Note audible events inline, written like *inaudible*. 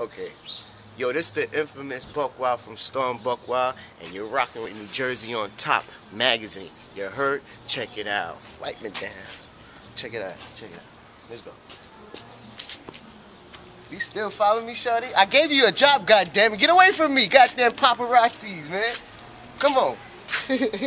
Okay. Yo, this the infamous BucWild from Star and BucWild, and you're rocking with New Jersey on Top magazine. You heard? Check it out. Wipe me down. Check it out. Check it out. Let's go. You still following me, Shorty? I gave you a job, goddammit. Get away from me, goddamn paparazzis, man. Come on. *laughs*